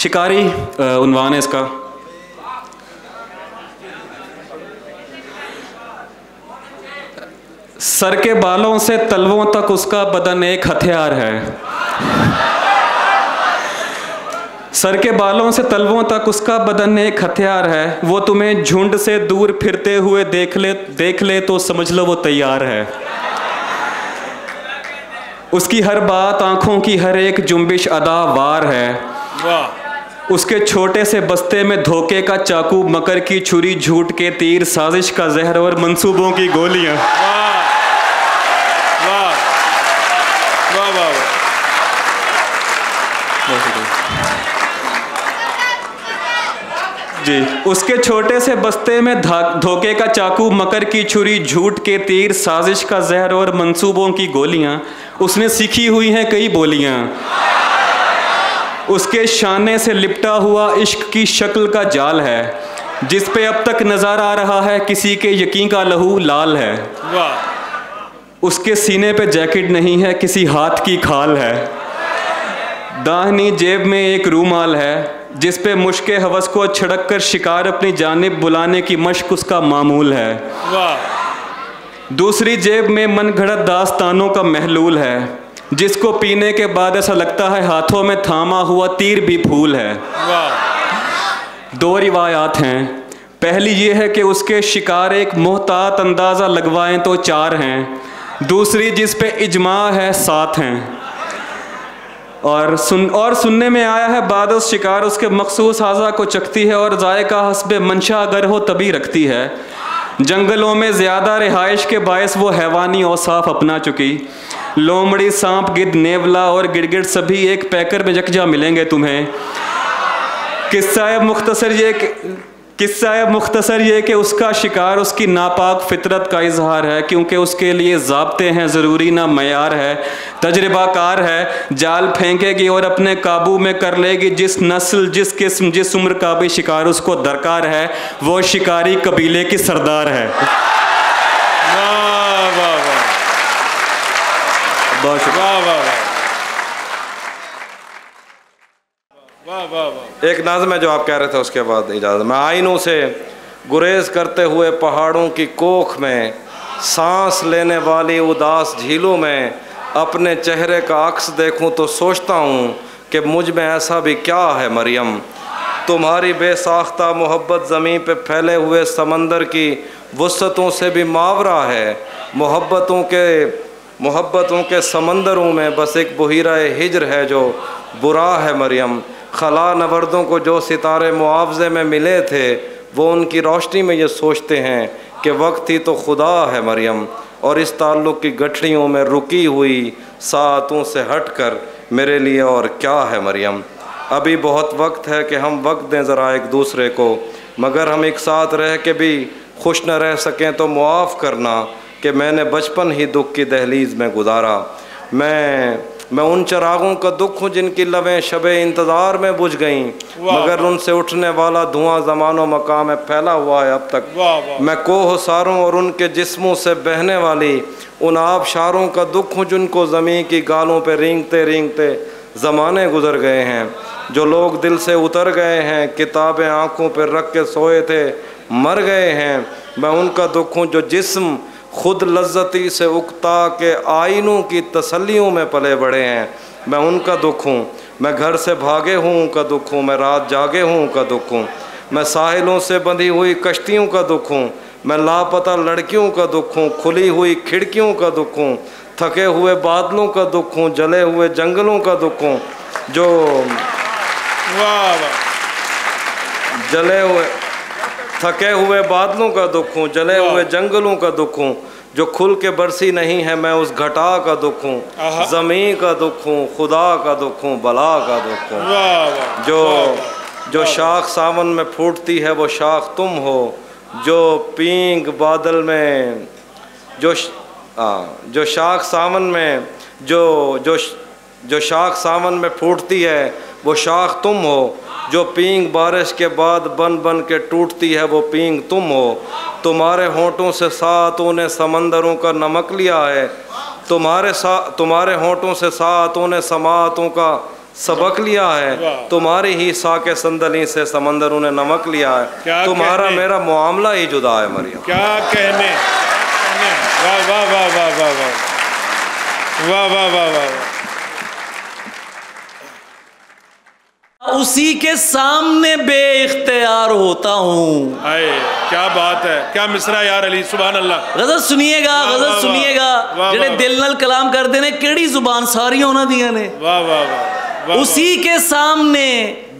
शिकारी उनवान है इसका। सर के बालों से तलवों तक उसका बदन एक हथियार है। सर के बालों से तलवों तक उसका बदन एक हथियार है। वो तुम्हें झुंड से दूर फिरते हुए देख ले देख ले तो समझ लो वो तैयार है। उसकी हर बात आँखों की हर एक जुम्बिश अदा वार है। वाह। उसके छोटे से बस्ते में धोखे का चाकू मकर की छुरी झूठ के तीर साजिश का जहर और मंसूबों की गोलियाँ। जी। उसके छोटे से बस्ते में धोखे का चाकू मकर की छुरी झूठ के तीर साजिश का जहर और मंसूबों की गोलियाँ। उसने सीखी हुई हैं कई बोलियाँ। उसके शाने से लिपटा हुआ इश्क की शक्ल का जाल है जिस पे अब तक नज़र आ रहा है किसी के यकीन का लहू लाल है। वाह। उसके सीने पे जैकेट नहीं है किसी हाथ की खाल है। दाहनी जेब में एक रूमाल है जिस पे मुश्के हवस को छिड़क कर शिकार अपनी जानब बुलाने की मश्क उसका मामूल है। वाह। दूसरी जेब में मन घड़त दास्तानों का महलूल है। जिसको पीने के बाद ऐसा लगता है हाथों में थामा हुआ तीर भी फूल है। दो रिवायात हैं। पहली ये है कि उसके शिकार एक मोहतात अंदाज़ा लगवाएँ तो चार हैं। दूसरी जिस पे इजमा है सात हैं। और सुन और सुनने में आया है बाद उस शिकार उसके मखसूस हाजा को चखती है और जायका हसब मंशा अगर हो तभी रखती है। जंगलों में ज़्यादा रिहाइश के बायस वो हैवानी औसाफ अपना चुकी। लोमड़ी, सांप, गिद्ध, नेवला और गिड़गिड़ सभी एक पैकर में यकजा मिलेंगे तुम्हें। किस्सा है मुख्तसर ये किस्सा है मुख्तसर ये कि उसका शिकार, उसकी नापाक फितरत का इजहार है, क्योंकि उसके लिए जबते हैं, ज़रूरी ना मैार है, तजर्बाकार है, जाल फेंकेगी और अपने काबू में कर लेगी। जिस नस्ल, जिस किस्म, जिस उम्र का भी शिकार, उसको दरकार है, वो शिकारी कबीले की सरदार है। वाह वाह बहुत वाह वाह वाह वाह वाह एक नाज़म है जो आप कह रहे थे उसके बाद इजाज़त। मैं आइनों से गुरेज करते हुए पहाड़ों की कोख में सांस लेने वाली उदास झीलों में अपने चेहरे का अक्स देखूँ तो सोचता हूँ कि मुझमें ऐसा भी क्या है मरियम। तुम्हारी बेसाख्ता मोहब्बत ज़मीन पे फैले हुए समंदर की वसतों से भी मावरा है। मोहब्बतों के मोहब्बतों के समंदरों में बस एक बहिरा हिजर है जो बुरा है मरियम। खला नवर्दों को जो सितारे मुआवजे में मिले थे, वो उनकी रोशनी में ये सोचते हैं कि वक्त ही तो खुदा है मरियम। और इस ताल्लुक़ की गठड़ियों में रुकी हुई सातों से हट कर मेरे लिए और क्या है मरियम। अभी बहुत वक्त है कि हम वक्त दें ज़रा एक दूसरे को, मगर हम एक साथ रह के भी खुश न रह सकें तो मुआफ़ करना कि मैंने बचपन ही दुख की दहलीज में गुजारा। मैं मैं उन चरागों का दुख हूँ जिनकी लवें शब इंतज़ार में बुझ गईं। मगर उनसे उठने वाला धुआँ ज़मानो मकाम में फैला हुआ है अब तक। मैं कोह सारों और उनके जिस्मों से बहने वाली उन आबशारों का दुख हूँ जिनको ज़मीन की गालों पर रेंगते रेंगते ज़माने गुजर गए हैं। जो लोग दिल से उतर गए हैं किताबें आँखों पर रख के सोए थे मर गए हैं। मैं उनका दुख हूँ जो जिस्म खुद लज्जती से उकता के आइनों की तसल्लियों में पले बड़े हैं। मैं उनका दुख हूँ। मैं घर से भागे हूँ उनका दुख हूँ। मैं रात जागे हूँ उनका दुख हूँ। मैं साहिलों से बंधी हुई कश्तियों का दुख हूँ। मैं लापता लड़कियों का दुख हूँ। खुली हुई खिड़कियों का दुख हूँ। थके हुए बादलों का दुख हूँ। जले हुए जंगलों का दुख हूँ। जो वाह। जले हुए थके हुए बादलों का दुख हूँ जले हुए जंगलों का दुख हूँ जो खुल के बरसी नहीं है मैं उस घटा का दुख हूँ। ज़मीन का दुख हूँ खुदा का दुख हूँ बला का दुख हूँ जो। जो शाख सावन में फूटती है वो शाख तुम हो जो पींग बादल में जो आ, जो शाख सावन में जो जो जो शाख सावन में फूटती है वो शाख तुम हो जो पींग बारिश के बाद बन बन के टूटती है वो पींग तुम हो। तुम्हारे होठों से सातों ने समंदरों का नमक लिया है। तुम्हारे सा तुम्हारे होठों से सातों ने समातों का सबक लिया है। तुम्हारी ही सा के संदली से समंदर उन्हें नमक लिया है। तुम्हारा मेरा मामला ही जुदा है मरियम। क्या कहने? कहने? वाह वाह वाह वाह वाह। वाह वाह वाह वाह वाह। उसी के सामने बे इख्तियार होता हूँ क्या बात है क्या मिसरा यार अली सुबह अल्लाह गज़ल सुनिएगा गज़ल सुनिएगा जेडे दिल नल कलाम करते ने केड़ी ज़ुबान सारी उन्होंने दिया ने वाह वाह उसी के सामने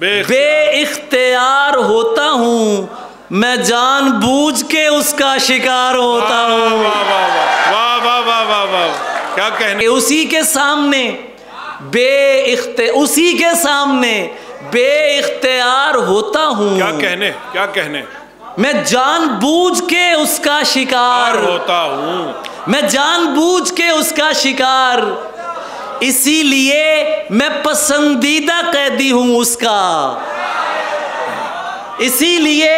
बे इख्तियार होता हूँ मैं जान बूझ के उसका शिकार होता हूँ क्या कहने उसी के सामने बे इख्ते उसी के सामने बे इख्तियार होता हूँ। क्या कहने? क्या कहने? मैं जान बूझ के उसका शिकार। होता हूँ। मैं जानबूझ के उसका शिकार। इसीलिए मैं पसंदीदा कैदी हूँ उसका। इसीलिए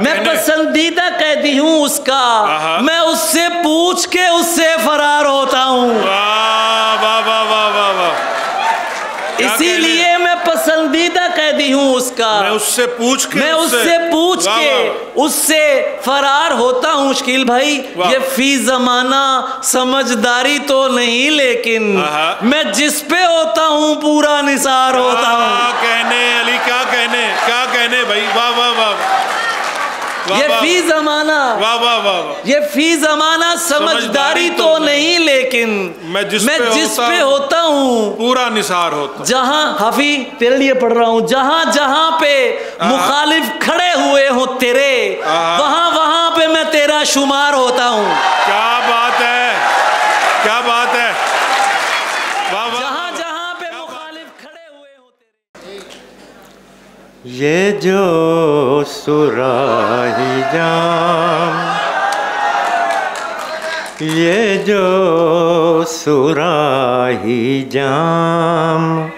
मैं पसंदीदा कैदी हूँ उसका। मैं उससे पूछ के उससे फरार होता हूँ वाह वाह वाह वाह वाह वाह क्या इसीलिए मैं हूँ हूँ उसका। मैं उससे पूछ के मैं उससे। पूछ के उससे फरार होता हूँ शकील भाई। ये फ़ी जमाना समझदारी तो नहीं लेकिन मैं जिस पे होता हूँ पूरा निसार होता हूँ। कहने अली क्या कहने क्या कहने भाई वाह वाह वाह वाह, ये फ़ी जमाना। वाह वाह वाह ये फ़ी जमाना समझदारी तो नहीं। लेकिन मैं जिस मैं पे जिस होता पे हूँ, होता हूँ। पूरा निसार होता जहाँ हफी तेरे लिए पढ़ रहा हूँ। जहाँ जहाँ पे मुखालिफ खड़े हुए हो तेरे वहाँ वहाँ वहाँ पे मैं तेरा शुमार होता हूँ। क्या बात है क्या बात है वाह वाह जहाँ जहाँ पे मुखालिफ खड़े हुए हो तेरे ये जो सुराही जाम ये जो सुराही जाम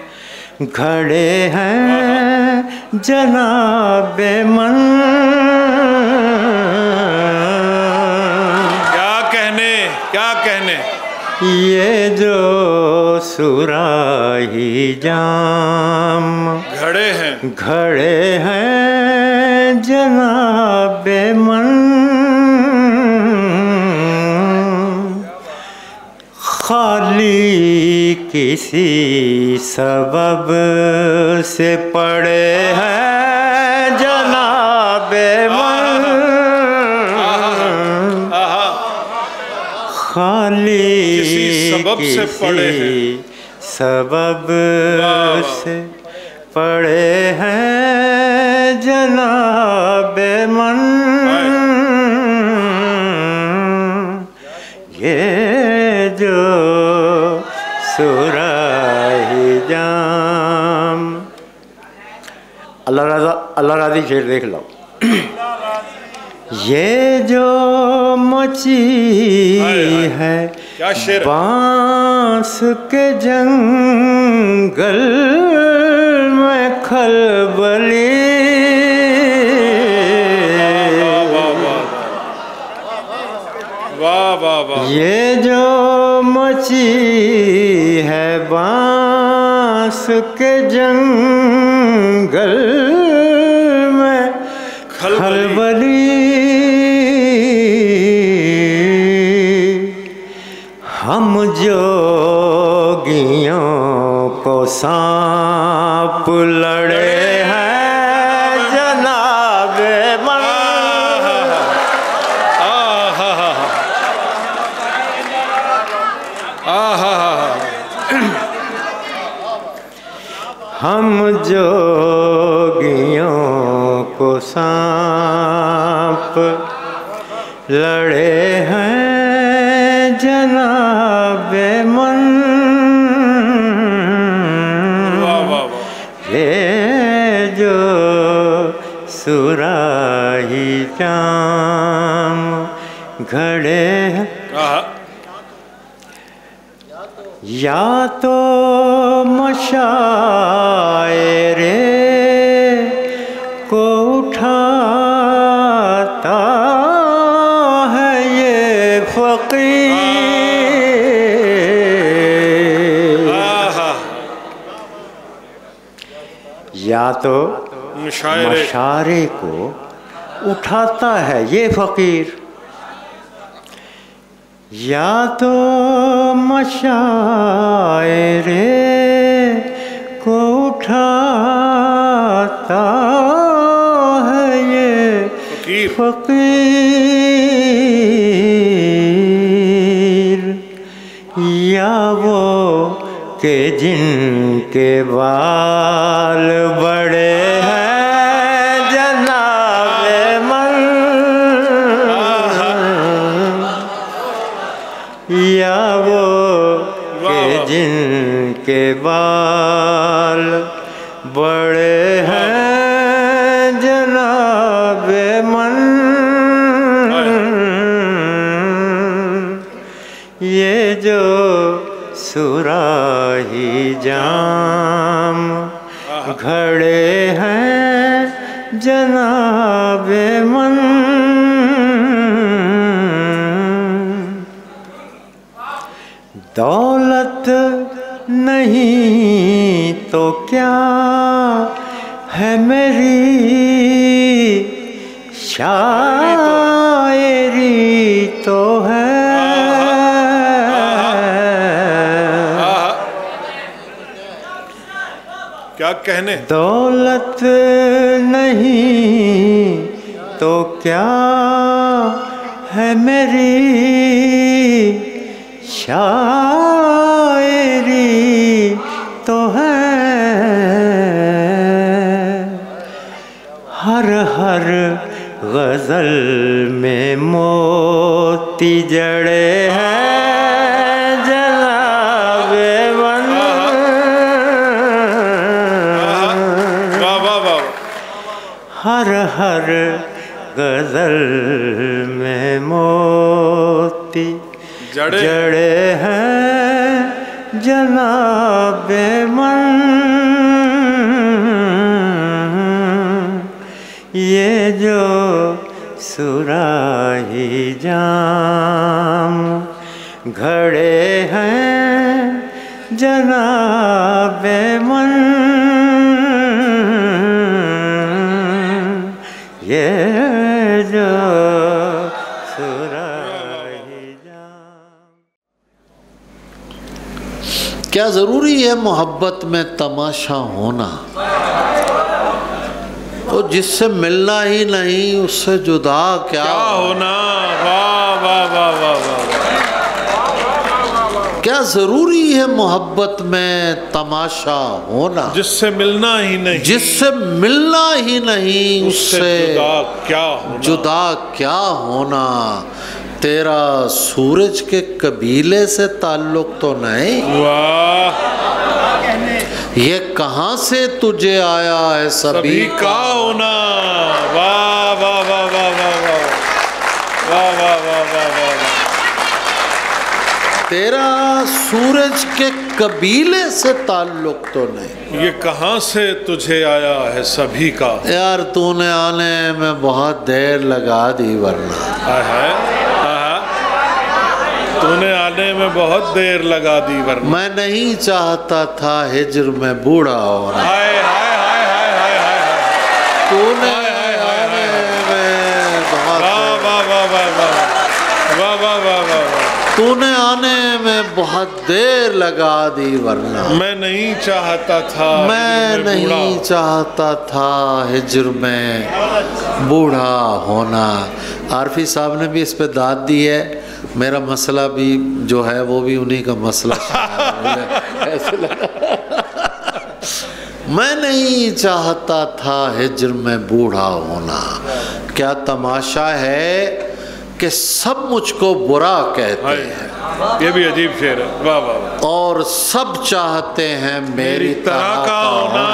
खड़े हैं जनाब मन। क्या कहने क्या कहने? ये जो सुराही जाम। घड़े हैं। घड़े हैं जनाब मन। खाली किसी सबब से पड़े हैं। सबब से पड़े हैं। सबब से पड़े हैं जनाब मन। ये जो सुराही जाम। अल्लाह राजा अल्लाह राज़ी शेर देख लो। ये जो मची। है क्या शेर? बाँस के जंगल में खलबली वाह वाह वाह ये जो मची है बाँस के जंगल हम जोगियों को सांप लड़े हैं जनाब हम जोगियों को सांप लड़े हैं जनाब मन। ये जो सुराही जाम घड़े या तो मशायरे तो मशारे को उठाता है ये फकीर। या तो मशायरे को उठाता है ये फकीर। फकीर। या वो के जिनके बाल है मेरी शायरी तो है। क्या कहने? दौलत नहीं तो क्या है मेरी शायरी तो है? हर गज़ल में मोती जड़े हैं वाह वाह हर हर गज़ल में मोती जड़े। जड़े हैं जनाबे मन ये जो सुराही जाम घड़े हैं जनाबे मन। ये जो सुराही जाम। क्या ज़रूरी है मोहब्बत में तमाशा होना? और जिससे मिलना ही नहीं उससे जुदा क्या, क्या होना? वाह वाह वाह वाह वाह। क्या ज़रूरी है मोहब्बत में तमाशा होना? जिससे मिलना ही नहीं। जिससे मिलना ही नहीं उससे उससे जुदा क्या होना? जुदा क्या होना? तेरा सूरज के कबीले से ताल्लुक तो नहीं? वाह। ये कहाँ से तुझे आया है सभी? सभी का होना। वाह वाह वाह वाह वाह वाह। वाह वाह वाह वाह वाह तेरा सूरज के कबीले से ताल्लुक तो नहीं। ये कहाँ से तुझे आया है सभी का? यार तूने आने में बहुत देर लगा दी वरना। है तूने आने में बहुत देर लगा दी वर मैं नहीं चाहता था हिजर में बूढ़ा हो तूने तूने आने में बहुत देर लगा दी वरना मैं नहीं चाहता था मैं नहीं चाहता था हिजर में बूढ़ा होना आरफी साहब ने भी इस पे दाद दी है मेरा मसला भी जो है वो भी उन्हीं का मसला। ऐसे लगा। मैं नहीं चाहता था हिजर में बूढ़ा होना। क्या तमाशा है कि सब मुझको बुरा कहते हैं। ये भी अजीब शेर है। वाह वाह और सब चाहते हैं मेरी मेरी तरह का होना।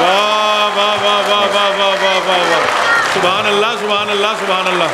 वाह वाह वाह वाह वाह वाह वाह वाह। सुबहान अल्लाह सुबहान अल्लाह सुबहान अल्लाह।